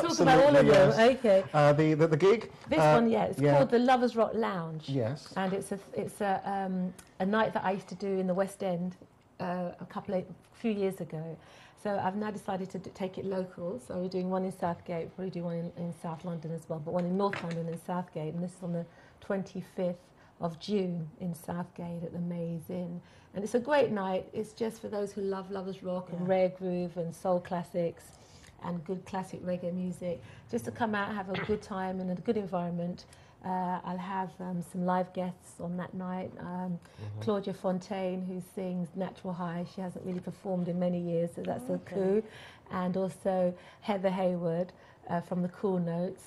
talk about all of them. yes. Okay. Uh, the, the the gig. This uh, one, yeah, it's yeah. called the Lovers Rock Lounge. Yes. And it's a it's a um, a night that I used to do in the West End uh, a couple of a few years ago. So I've now decided to d- take it local. So we're doing one in Southgate, probably do one in, in South London as well, but one in North London and Southgate. And this is on the 25th of June in Southgate at the Maze Inn. And it's a great night. It's just for those who love lovers rock and rare groove and soul classics and good classic reggae music. Just to come out, have a good time in a good environment. Uh, I'll have um, some live guests on that night. Um, Claudia Fontaine, who sings Natural High. She hasn't really performed in many years, so that's a coup. And also Heather Hayward uh, from the Cool Notes,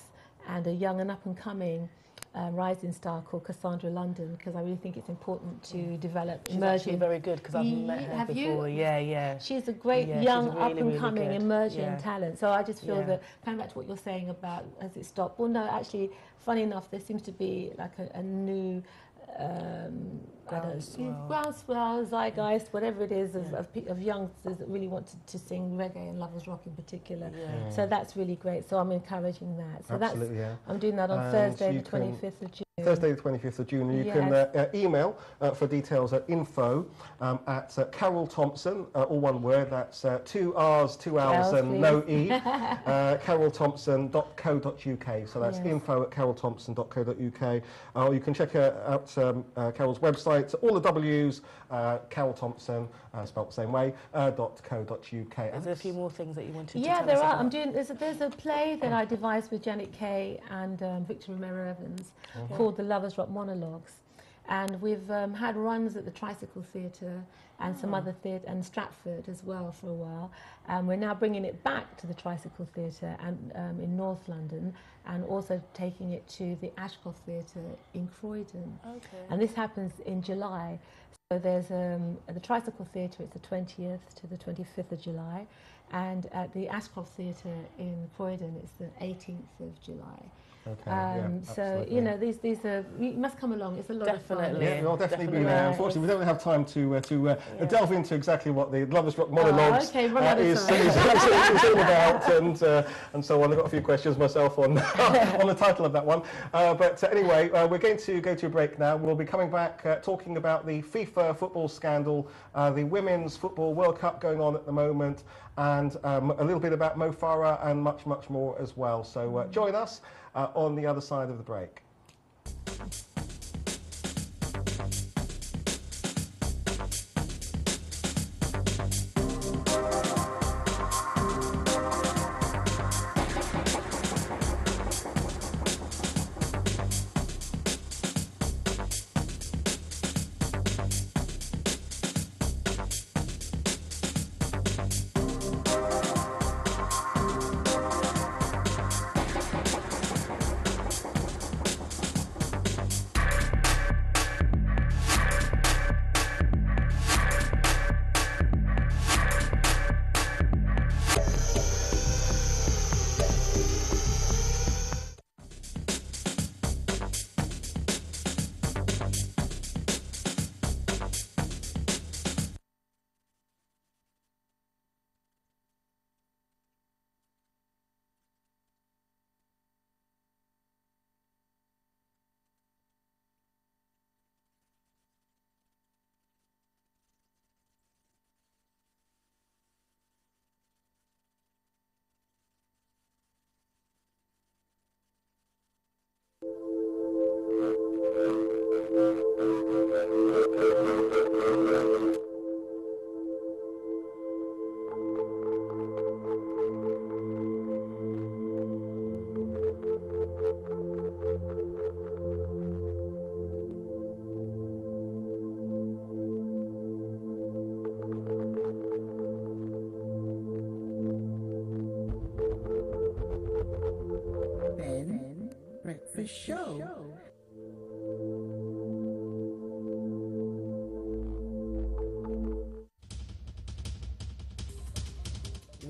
and a young and up and coming uh, rising star called Cassandra London, because I really think it's important to develop She's emerging. actually very good because I've met her Have you? Yeah, yeah. She's a great Yeah, young, really, up and really coming, good. emerging Yeah. talent. So I just feel Yeah. that, coming back to what you're saying about has it stopped? Well, no, actually, funny enough, there seems to be like a, a new. Um, I don't know, Groundswell. groundswell, zeitgeist, whatever it is, of, of, of youngsters that really want to, to sing reggae and lovers rock in particular. So that's really great. So I'm encouraging that. So Absolutely, yeah. that's I'm doing that on And Thursday, the 25th of June. Thursday, the 25th of June. You can uh, uh, email uh, for details at info um, at uh, Carol Thompson, uh, all one word. That's uh, two R's, two L's, and no. E. uh, carolthompson.co.uk. So that's Yes. info at carolthompson.co.uk. Or you can check out um, uh, Carol's website, all the W's, uh, Carol Thompson, uh, spelt the same way, uh, dot .co.uk. Is there a few more things that you wanted to Yeah, there us are. about? I'm doing. There's a, there's a play that I devised with Janet Kay and um, Victor Romero Evans called The Lovers Rock Monologues, and we've um, had runs at the Tricycle Theatre and some other theatre and Stratford as well for a while. And we're now bringing it back to the Tricycle Theatre and um, in North London, and also taking it to the Ashcroft Theatre in Croydon. Okay. And this happens in July. So there's um, the Tricycle Theatre, it's the 20th to the 25th of July. And at the Ashcroft Theatre in Croydon, it's the 18th of July. Okay, Um, yeah, so, absolutely. you know, these, these are, you must come along. It's a lot of Definitely. Yeah, we'll definitely, be there. Yeah, Unfortunately, we don't have time to uh, to uh, Yeah. delve into exactly what the Lovers Rock monologues Oh, okay, uh, is, is, is, is all about and uh, and so on. I've got a few questions myself on on the title of that one. Uh, but uh, anyway, uh, we're going to go to a break now. We'll be coming back uh, talking about the FIFA football scandal, uh, the Women's Football World Cup going on at the moment, and um, a little bit about Mo Farah and much much more as well. So uh, join us Uh, on the other side of the break.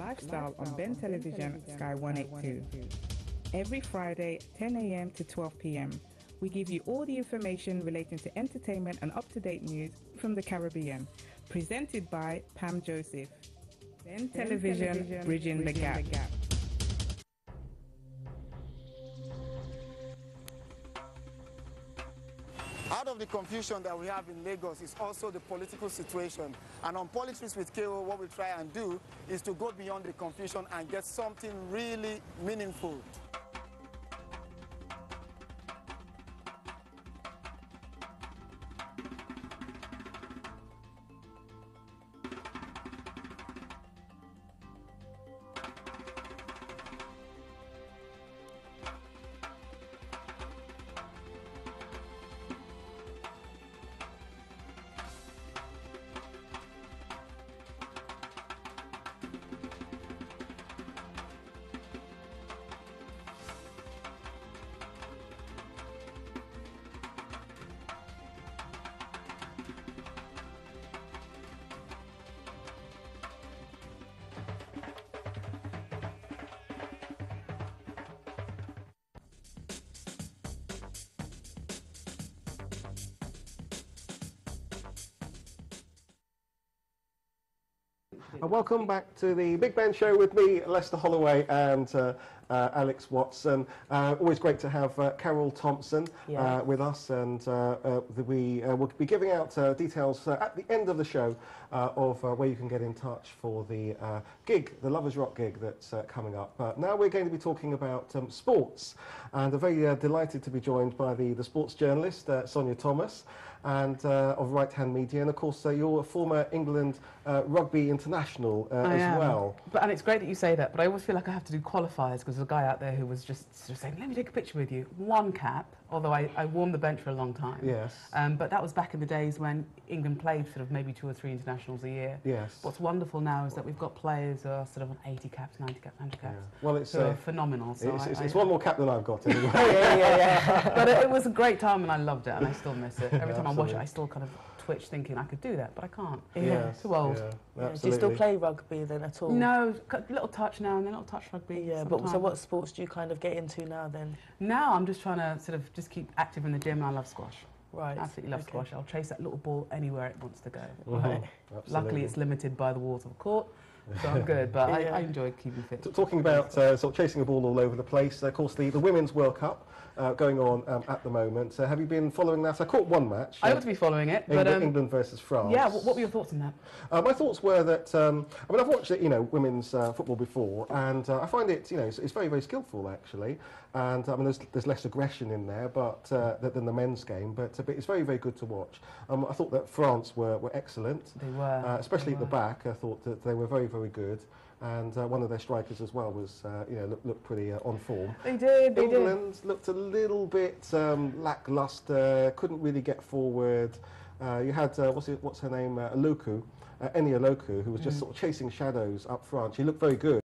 Lifestyle on Ben Television, Sky 182. Every Friday, 10 a.m. to 12 p.m., we give you all the information relating to entertainment and up to date news from the Caribbean. Presented by Pam Joseph. Ben Television, Bridging the Gap. Confusion that we have in Lagos is also the political situation. And on Politics with KO, what we try and do is to go beyond the confusion and get something really meaningful. And welcome back to the Big Ben Show with me, Lester Holloway, and uh, uh, Alex Watson. Uh, always great to have uh, Carol Thompson Yeah. uh, with us, and uh, uh, we uh, will be giving out uh, details uh, at the end of the show uh, of uh, where you can get in touch for the uh, gig, the Lovers Rock gig that's uh, coming up. Uh, now we're going to be talking about um, sports, and I'm very uh, delighted to be joined by the, the sports journalist uh, Sonia Thomas, and uh, of Right Hand Media, and of course uh, you're a former England uh, rugby international uh, as am. well. But, and it's great that you say that, but I always feel like I have to do qualifiers because there's a guy out there who was just sort of saying, let me take a picture with you. One cap, although I, I warmed the bench for a long time. Yes. Um, but that was back in the days when England played sort of maybe two or three internationals a year. Yes. What's wonderful now is that we've got players who are sort of on 80 caps, 90 caps, 100 Yeah. caps. Well, it's, uh, phenomenal. So it's, I- it's, I- it's one more cap than I've got anyway. yeah, yeah, yeah. but it, it was a great time and I loved it and I still miss it. Every time I watch it, I still kind of twitch thinking I could do that, but I can't. Yes, Too old. yeah, Yeah. Do you still play rugby then at all? No, a little touch now and then, a little touch rugby. Yeah, but so what sports do you kind of get into now then? Now I'm just trying to sort of just keep active in the gym and I love squash. Right. Absolutely love okay. squash. I'll chase that little ball anywhere it wants to go. Right. absolutely. Luckily it's limited by the walls of the court, so I'm good, but I, Yeah. I enjoy keeping fit. T- Talking about uh, sort of chasing the ball all over the place, of course, the, the Women's World Cup uh, going on um, at the moment. Uh, have you been following that? I caught one match. I uh, ought to be following it, England, but um, England versus France. yeah, what, were your thoughts on that? Uh, my thoughts were that um, I mean I've watched you know women's uh, football before, and uh, I find it you know it's, it's very very skillful actually, and I mean there's, there's less aggression in there, but uh, than the men's game, but, uh, but it's very very good to watch. Um, I thought that France were, were excellent, They were. uh, especially they at the back. I thought that they were very very good, and uh, one of their strikers as well was uh, you know looked, looked pretty uh, on form. They did, they did. England looked a little bit um, lackluster, couldn't really get forward. Uh, you had, uh, what's, it, what's her name, uh, Aluko, uh, Eni Aluko, who was just Mm. sort of chasing shadows up front. She looked very good.